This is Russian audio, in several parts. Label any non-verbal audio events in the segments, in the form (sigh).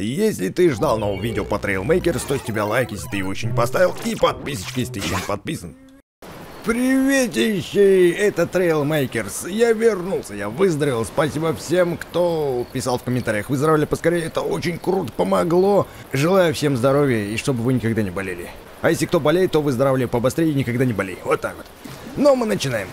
Если ты ждал нового видео по Trailmakers, то с тебя лайк, если ты его не поставил, и подписочки, если ты еще не подписан. Приветищи, это Trailmakers. Я вернулся, я выздоровел. Спасибо всем, кто писал в комментариях. Выздоровели поскорее, это очень круто помогло. Желаю всем здоровья и чтобы вы никогда не болели. А если кто болеет, то выздоравливай побыстрее и никогда не болей. Вот так вот. Но мы начинаем.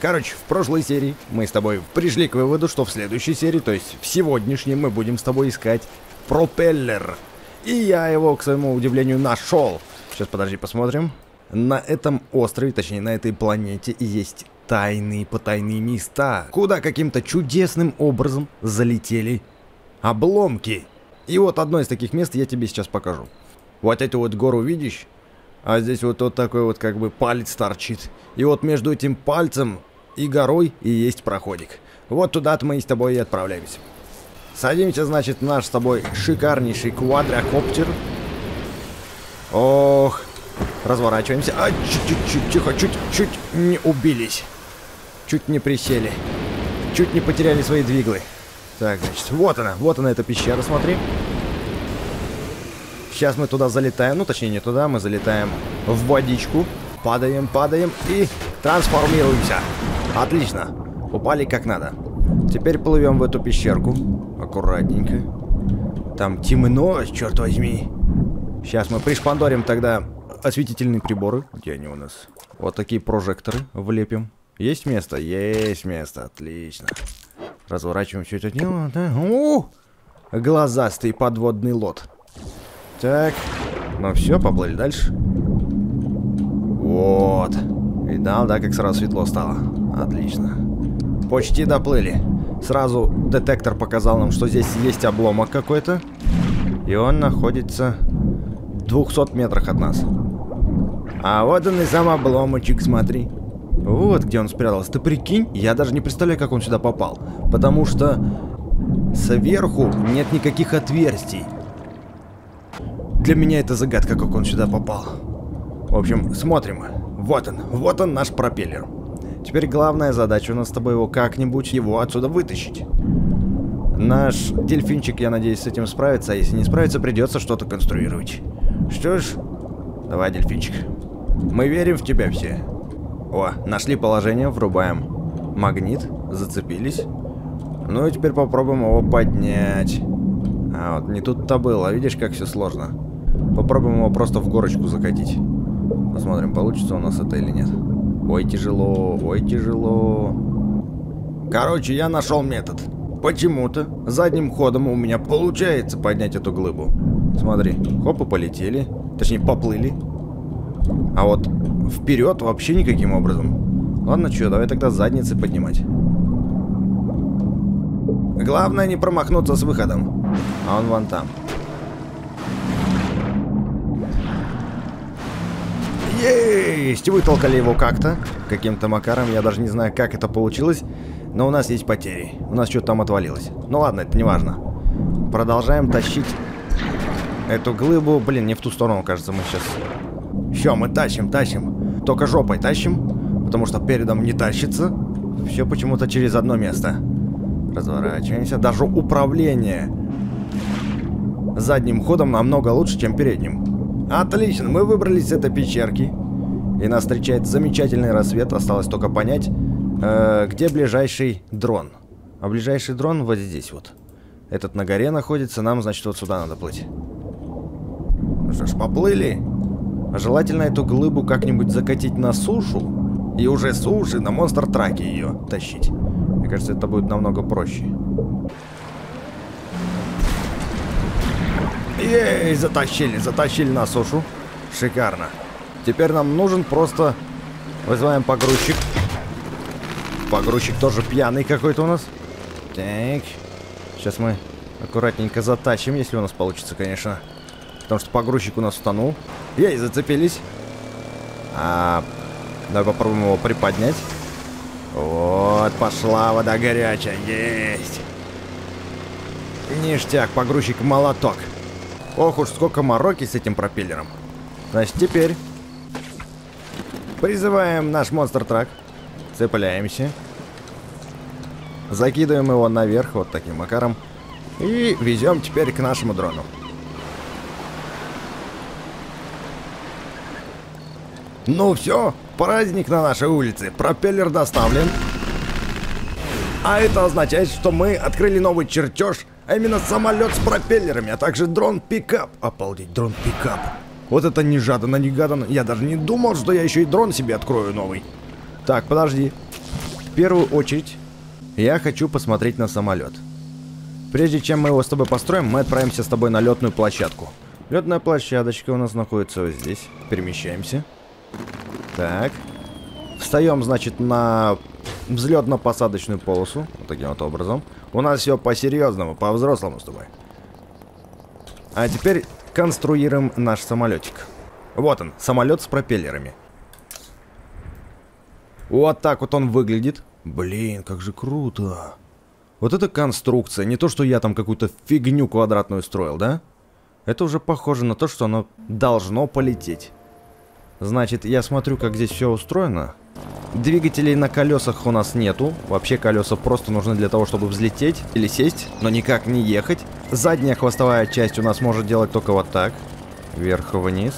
Короче, в прошлой серии мы с тобой пришли к выводу, что в следующей серии, то есть в сегодняшней, мы будем с тобой искать пропеллер. И я его, к своему удивлению, нашел. Сейчас, подожди, посмотрим. На этом острове, точнее на этой планете, есть тайные потайные места, куда каким-то чудесным образом залетели обломки. И вот одно из таких мест я тебе сейчас покажу. Вот эту вот гору видишь? А здесь вот, вот такой вот как бы палец торчит. И вот между этим пальцем и горой и есть проходик. Вот туда-то мы с тобой и отправляемся. Садимся, значит, наш с тобой шикарнейший квадрокоптер. Ох, Разворачиваемся. А, чуть-чуть, тихо, чуть-чуть не убились. Чуть не присели. Чуть не потеряли свои двиглы. Так, значит, вот она, вот она эта пещера, смотри. Сейчас мы туда залетаем, ну точнее не туда, мы залетаем в водичку. Падаем, падаем и трансформируемся. Отлично. Упали как надо. Теперь плывем в эту пещерку. Аккуратненько. Там темно, черт возьми. Сейчас мы пришпандорим тогда осветительные приборы. Где они у нас? Вот такие прожекторы влепим. Есть место? Есть место. Отлично. Разворачиваем все это дело. Да. У! Глазастый подводный лот. Так. Ну все, поплыли дальше. Вот. Видал, да, как сразу светло стало? Отлично. Почти доплыли. Сразу детектор показал нам, что здесь есть обломок какой-то. И он находится в 200 метрах от нас. А вот он и сам обломочек, смотри. Вот где он спрятался. Ты прикинь, я даже не представляю, как он сюда попал. Потому что сверху нет никаких отверстий. Для меня это загадка, как он сюда попал. В общем, смотрим. Вот он, вот он наш пропеллер. Теперь главная задача у нас с тобой его как-нибудь его отсюда вытащить. Наш дельфинчик, я надеюсь, с этим справится, а если не справится, придется что-то конструировать. Что ж, давай, дельфинчик, мы верим в тебя все. О, нашли положение, врубаем. Магнит, зацепились. Ну и теперь попробуем его поднять. А вот не тут-то было, видишь, как все сложно. Попробуем его просто в горочку закатить. Посмотрим, получится у нас это или нет. Ой, тяжело, ой, тяжело. Короче, я нашел метод. Почему-то задним ходом у меня получается поднять эту глыбу. Смотри, хоп, и полетели. Точнее, поплыли. А вот вперед вообще никаким образом. Ладно, что, давай тогда задницы поднимать. Главное не промахнуться с выходом. А он вон там. Есть! Вытолкали его как-то. Каким-то макаром. Я даже не знаю, как это получилось. Но у нас есть потери. У нас что-то там отвалилось. Ну ладно, это не важно. Продолжаем тащить эту глыбу. Блин, не в ту сторону, кажется, мы сейчас все, мы тащим, тащим. Только жопой тащим, потому что передом не тащится. Все почему-то через одно место. Разворачиваемся. Даже управление задним ходом намного лучше, чем передним. Отлично, мы выбрались с этой пещерки. И нас встречает замечательный рассвет. Осталось только понять, э, где ближайший дрон. А ближайший дрон вот здесь вот. Этот на горе находится, нам, значит, вот сюда надо плыть. Ну что ж, поплыли. Желательно эту глыбу как-нибудь закатить на сушу и уже суши на монстр-траке ее тащить. Мне кажется, это будет намного проще. Ей, затащили, затащили на сушу. Шикарно. Теперь нам нужен просто... Вызываем погрузчик. Погрузчик тоже пьяный какой-то у нас. Так. Сейчас мы аккуратненько затащим, если у нас получится, конечно. Потому что погрузчик у нас утонул. Ей, зацепились. А, давай попробуем его приподнять. Вот, пошла вода горячая. Есть. Ништяк, погрузчик молоток. Ох уж сколько мороки с этим пропеллером. Значит, теперь призываем наш монстр-трак. Цепляемся. Закидываем его наверх вот таким макаром. И везем теперь к нашему дрону. Ну все, праздник на нашей улице. Пропеллер доставлен. А это означает, что мы открыли новый чертеж, а именно самолет с пропеллерами, а также дрон-пикап. Обалдеть, дрон-пикап. Вот это нежаданно, негаданно. Я даже не думал, что я еще и дрон себе открою новый. Так, подожди. В первую очередь, я хочу посмотреть на самолет. Прежде чем мы его с тобой построим, мы отправимся с тобой на летную площадку. Летная площадочка у нас находится вот здесь. Перемещаемся. Так. Встаем, значит, на взлетно-посадочную полосу. Вот таким вот образом. У нас все по-серьезному, по-взрослому с тобой. А теперь конструируем наш самолетик. Вот он, самолет с пропеллерами. Вот так вот он выглядит. Блин, как же круто. Вот эта конструкция, не то, что я там какую-то фигню квадратную строил, да? Это уже похоже на то, что оно должно полететь. Значит, я смотрю, как здесь все устроено. Двигателей на колесах у нас нету. Вообще колеса просто нужны для того, чтобы взлететь или сесть, но никак не ехать. Задняя хвостовая часть у нас может делать только вот так. Вверх-вниз.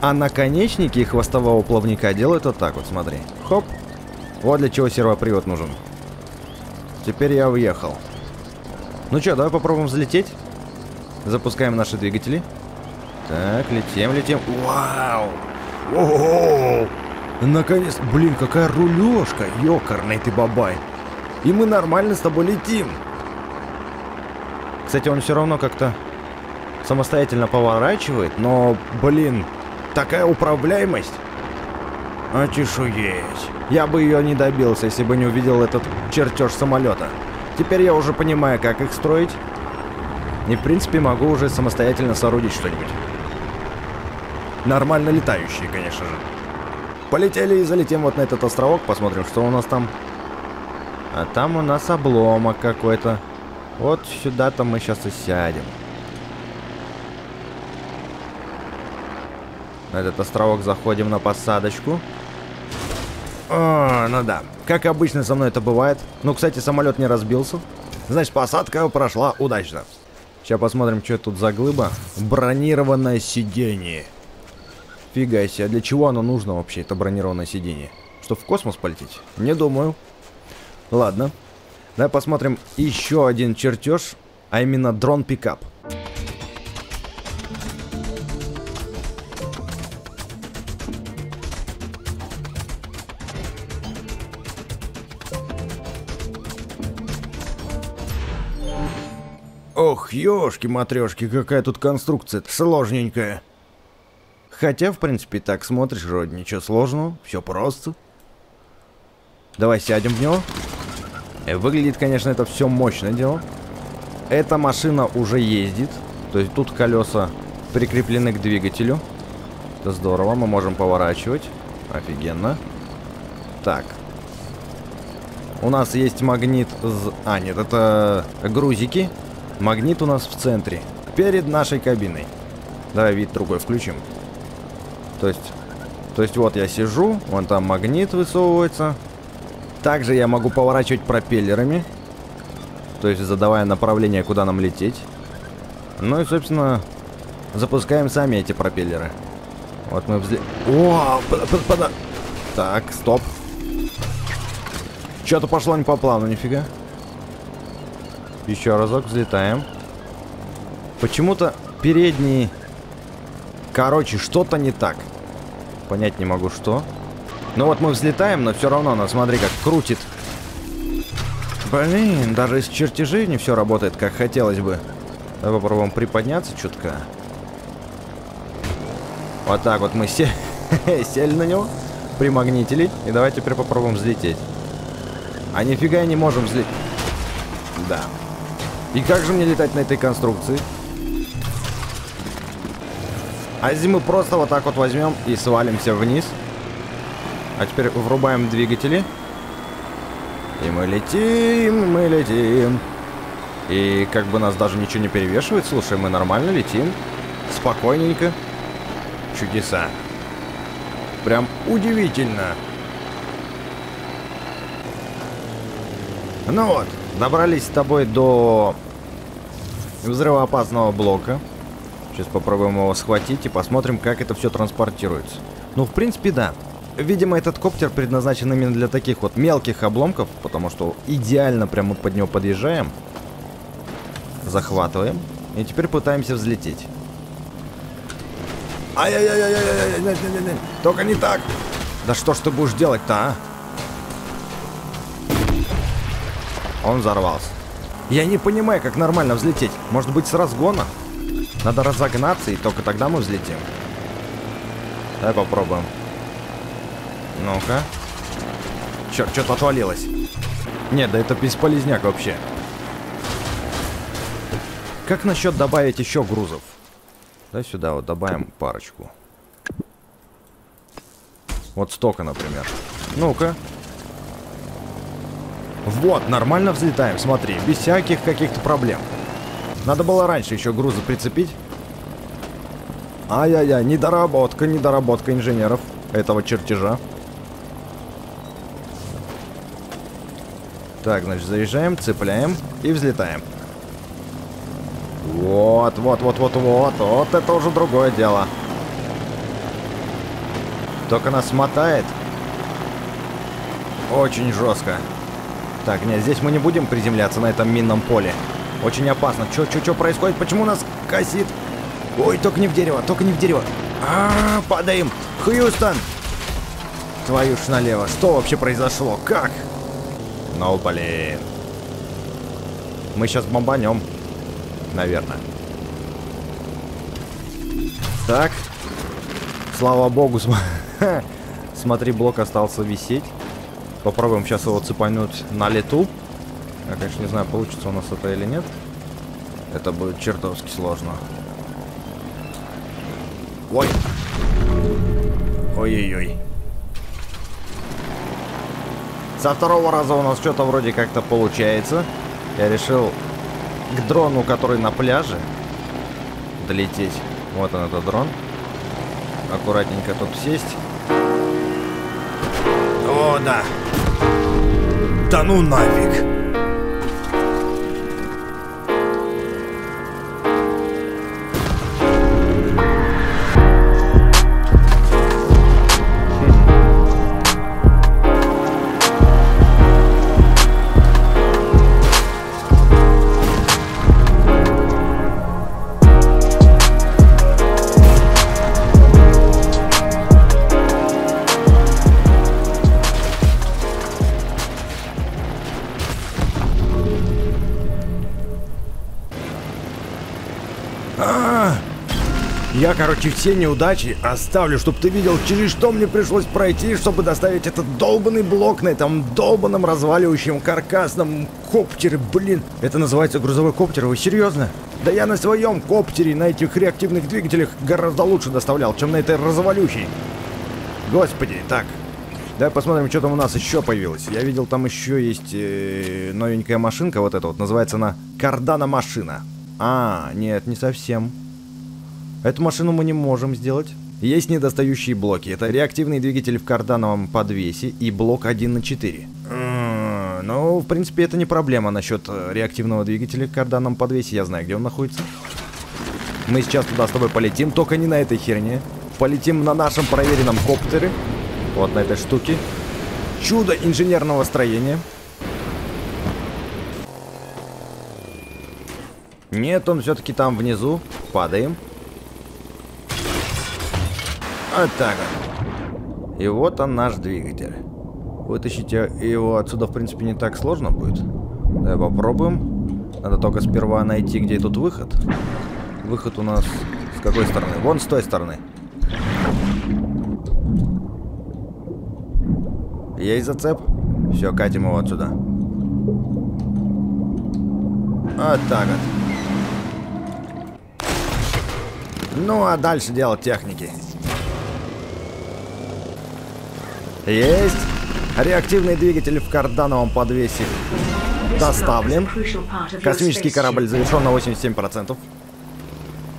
А наконечники хвостового плавника делают вот так вот, смотри. Хоп. Вот для чего сервопривод нужен. Теперь я въехал. Ну что, давай попробуем взлететь. Запускаем наши двигатели. Так, летим, летим. Вау! Ого! Наконец, блин, какая рулежка, ёкарный ты бабай. И мы нормально с тобой летим. Кстати, он все равно как-то самостоятельно поворачивает, но, блин, такая управляемость. Очешуеть. Я бы ее не добился, если бы не увидел этот чертеж самолета. Теперь я уже понимаю, как их строить. И, в принципе, могу уже самостоятельно соорудить что-нибудь. Нормально летающие, конечно же. Полетели и залетим вот на этот островок, посмотрим, что у нас там. А там у нас обломок какой-то. Вот сюда-то мы сейчас и сядем. На этот островок заходим на посадочку. О, ну да. Как обычно со мной это бывает. Ну, кстати, самолет не разбился. Значит, посадка прошла удачно. Сейчас посмотрим, что тут за глыба. Бронированное сиденье. Фига себе, а для чего оно нужно вообще, это бронированное сиденье? Чтобы в космос полететь? Не думаю. Ладно. Давай посмотрим еще один чертеж, а именно дрон-пикап. Ох, ёшки-матрёшки, какая тут конструкция сложненькая. Хотя, в принципе, так смотришь, вроде ничего сложного, все просто. Давай сядем в него. Э, выглядит, конечно, это все мощное дело. Эта машина уже ездит. То есть тут колеса прикреплены к двигателю. Это здорово, мы можем поворачивать. Офигенно. Так. У нас есть магнит... А, нет, это грузики. Магнит у нас в центре. Перед нашей кабиной. Давай вид другой включим. То есть, то есть вот я сижу, вон там магнит высовывается. Также я могу поворачивать пропеллерами. То есть задавая направление, куда нам лететь. Ну и, собственно, запускаем сами эти пропеллеры. Вот мы взле... О, под, под, под... Так, стоп. Что-то пошло не по плану, нифига. Еще разок взлетаем. Почему-то передние Короче, что-то не так. Понять не могу, что. Ну вот мы взлетаем, но все равно, ну смотри, как крутит. Блин, даже из чертежей не все работает, как хотелось бы. Давай попробуем приподняться чутка. Вот так вот мы се (laughs) сели на него, примагнитили. И давай теперь попробуем взлететь. А нифига не можем взлететь. Да. И как же мне летать на этой конструкции? А если мы просто вот так вот возьмем и свалимся вниз. А теперь врубаем двигатели. И мы летим, мы летим. И как бы нас даже ничего не перевешивает. Слушай, мы нормально летим. Спокойненько. Чудеса. Прям удивительно. Ну вот, Добрались с тобой до взрывоопасного блока. Сейчас попробуем его схватить и посмотрим, как это все транспортируется. Ну, в принципе, да. Видимо, этот коптер предназначен именно для таких вот мелких обломков, потому что идеально прямо под него подъезжаем. Захватываем. И теперь пытаемся взлететь. Ай-яй-яй-яй-яй-яй, только не так. Да что ж ты будешь делать-то, а? Он взорвался. Я не понимаю, как нормально взлететь. Может быть, с разгона? Надо разогнаться, и только тогда мы взлетим. Давай попробуем. Ну-ка. Черт, что-то отвалилось. Нет, да это бесполезняк вообще. Как насчет добавить еще грузов? Да сюда вот добавим парочку. Вот столько, например. Ну-ка. Вот, нормально взлетаем, смотри, без всяких каких-то проблем. Надо было раньше еще грузы прицепить. Ай-яй-яй, недоработка, недоработка инженеров этого чертежа. Так, значит, заезжаем, цепляем и взлетаем. Вот, вот, вот, вот, вот, вот это уже другое дело. Только нас мотает. Очень жестко. Так, нет, здесь мы не будем приземляться на этом минном поле. Очень опасно. Чё, чё, чё происходит? Почему нас косит? Ой, только не в дерево, только не в дерево. А, -а, -а падаем. Хьюстон! Твою ж налево. Что вообще произошло? Как? Ну, блин. Мы сейчас бомбанем. Наверное. Так. Слава богу, см... (laughs) смотри, блок остался висеть. Попробуем сейчас его цепануть на лету. Я, конечно, не знаю, получится у нас это или нет. Это будет чертовски сложно. Ой! Ой-ой-ой. Со второго раза у нас что-то вроде как-то получается. Я решил к дрону, который на пляже, долететь. Вот он, этот дрон. Аккуратненько тут сесть. О, да. Да ну нафиг. Я, короче, все неудачи оставлю, чтобы ты видел, через что мне пришлось пройти, чтобы доставить этот долбанный блок на этом долбанном разваливающем каркасном коптере. Блин, это называется грузовой коптер, вы серьезно? Да я на своем коптере, на этих реактивных двигателях гораздо лучше доставлял, чем на этой развалющей. Господи, так, Давай посмотрим, что там у нас еще появилось. Я видел, там еще есть э, новенькая машинка, вот эта вот, называется она Кардана машина. А, нет, не совсем. Эту машину мы не можем сделать. Есть недостающие блоки. Это реактивный двигатель в кардановом подвесе и блок 1 на 4. Ну, в принципе, это не проблема насчет э, реактивного двигателя в карданном подвесе. Я знаю, где он находится. Мы сейчас туда с тобой полетим, только не на этой херне. Полетим на нашем проверенном коптере. Вот на этой штуке. Чудо инженерного строения. Нет, он все-таки там внизу. Падаем. Вот. И вот он наш двигатель. Вытащить его отсюда, в принципе, не так сложно будет. Давай попробуем. Надо только сперва найти, где тут выход. Выход у нас с какой стороны? Вон с той стороны. Есть зацеп? Все, катим его отсюда. Вот так вот. Ну, а дальше дело техники. Есть. Реактивный двигатель в кардановом подвесе доставлен. Космический корабль завершен на 87%.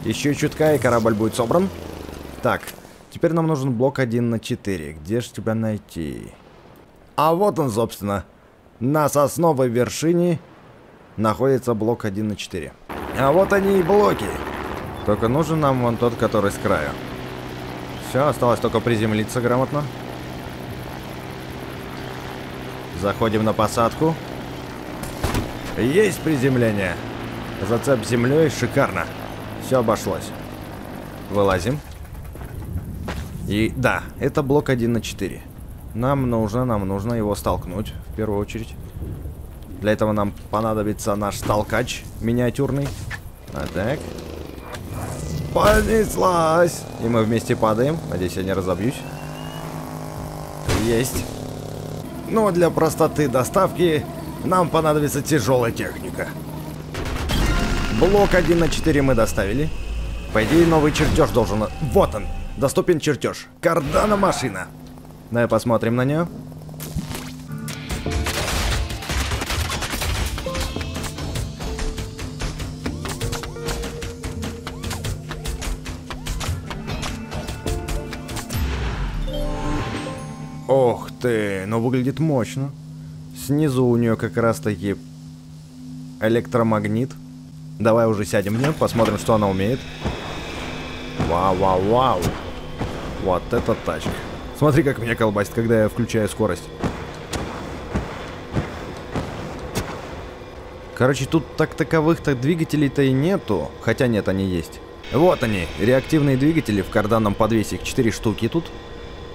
Еще чутка, и корабль будет собран. Так, теперь нам нужен блок 1 на 4. Где же тебя найти? А вот он, собственно. На сосновой вершине находится блок 1 на 4. А вот они и блоки. Только нужен нам вон тот, который с краю. Все, осталось только приземлиться грамотно. Заходим на посадку. Есть приземление. Зацеп землей шикарно. Все обошлось. Вылазим. И да, это блок 1 на 4. Нам нужно, нам нужно его столкнуть в первую очередь. Для этого нам понадобится наш толкач миниатюрный. А так. Понеслась! И мы вместе падаем. Надеюсь, я не разобьюсь. Есть. Но для простоты доставки нам понадобится тяжелая техника. Блок 1 на 4 мы доставили. По идее, новый чертеж должен... Вот он! Доступен чертеж. Кардана машина. Давай посмотрим на нее. Ох ты, но выглядит мощно. Снизу у нее как раз таки электромагнит. Давай уже сядем в нее, посмотрим, что она умеет. Вау-вау-вау. Вот это тачка. Смотри, как меня колбасит, когда я включаю скорость. Короче, тут так таковых-то двигателей-то и нету. Хотя нет, они есть. Вот они, реактивные двигатели в карданном подвесе. 4 штуки тут.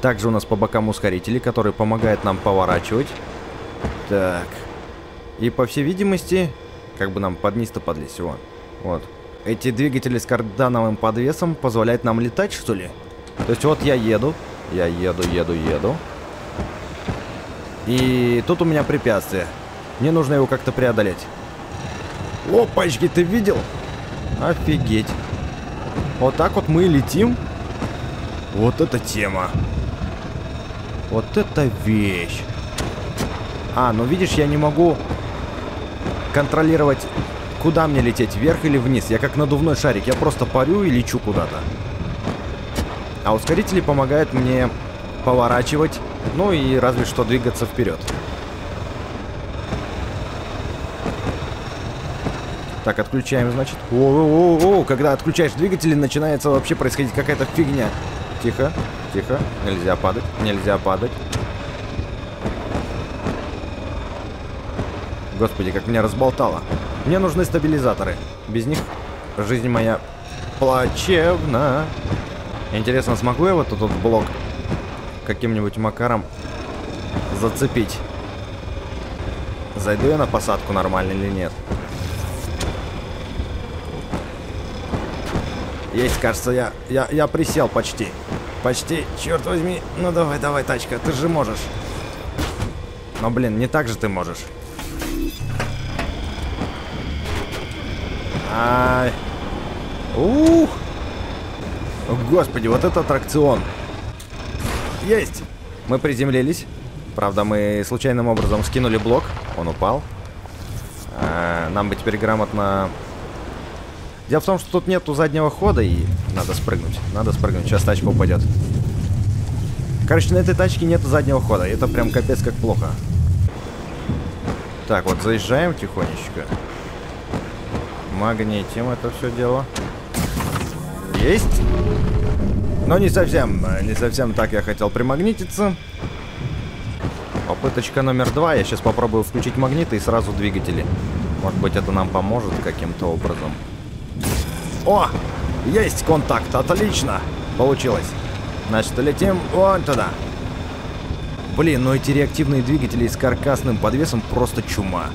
Также у нас по бокам ускорители, которые помогают нам поворачивать. Так. И по всей видимости, как бы нам под низ-то подлезть. Вот. Вот. Эти двигатели с кардановым подвесом позволяют нам летать, что ли? То есть вот я еду. Я еду, еду, еду. И тут у меня препятствие. Мне нужно его как-то преодолеть. Опачки, ты видел? Офигеть. Вот так вот мы летим. Вот эта тема. Вот это вещь. А, ну видишь, я не могу контролировать, куда мне лететь, вверх или вниз. Я как надувной шарик, я просто парю и лечу куда-то. А ускорители помогают мне поворачивать, ну и разве что двигаться вперед. Так, отключаем, значит. О, -о, -о, -о, когда отключаешь двигатели, начинается вообще происходить какая-то фигня. Тихо, тихо. Нельзя падать, нельзя падать. Господи, как меня разболтало. Мне нужны стабилизаторы. Без них жизнь моя плачевна. Интересно, смогу я вот этот блок каким-нибудь макаром зацепить? Зайду я на посадку нормально или нет? Есть, кажется, я, я, я присел почти. Почти, черт возьми. Ну давай, давай, тачка, ты же можешь. Но, блин, не так же ты можешь. Ай. Ух. Господи, вот это аттракцион. Есть. Мы приземлились. Правда, мы случайным образом скинули блок. Он упал. А, нам бы теперь грамотно Дело в том, что тут нету заднего хода и надо спрыгнуть. Надо спрыгнуть, сейчас тачка упадет. Короче, на этой тачке нету заднего хода. Это прям капец как плохо. Так, вот заезжаем тихонечко. Магнитим это все дело. Есть. Но не совсем, не совсем так я хотел примагнититься. Попыточка номер два. Я сейчас попробую включить магниты и сразу двигатели. Может быть это нам поможет каким-то образом. О, есть контакт, отлично. Получилось. Значит, летим вон туда. Блин, ну эти реактивные двигатели с каркасным подвесом просто чума.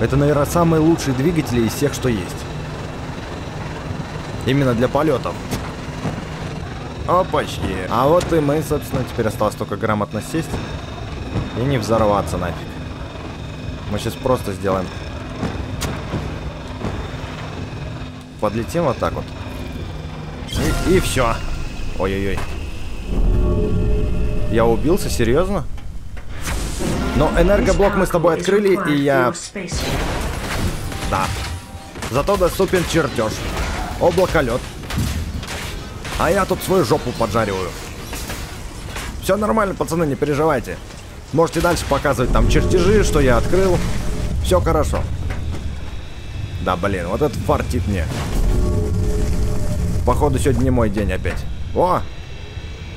Это, наверное, самые лучшие двигатели из всех, что есть. Именно для полетов. Опачки. А вот и мы, собственно, теперь осталось только грамотно сесть и не взорваться нафиг. Мы сейчас просто сделаем подлетим вот так вот. И, и все. Ой-ой-ой. Я убился, серьезно? Но энергоблок мы с тобой открыли, и я... Да. Зато доступен чертеж. Облаколет. А я тут свою жопу поджариваю. Все нормально, пацаны, не переживайте. Можете дальше показывать там чертежи, что я открыл. Все хорошо. Да, блин, вот это фартит мне. Походу, сегодня не мой день опять. О!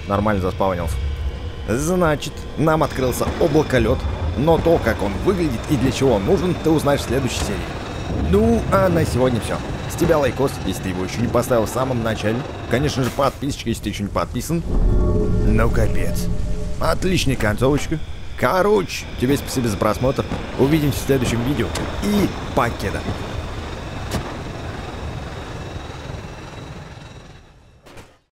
Нормально заспавнился. Значит, нам открылся облаколет, но то, как он выглядит и для чего он нужен, ты узнаешь в следующей серии. Ну, а на сегодня все. С тебя лайкос, если ты его еще не поставил в самом начале. Конечно же, подписчика, если ты еще не подписан. Ну, капец. Отличная концовочка. Короче, тебе спасибо за просмотр. Увидимся в следующем видео. И покеда.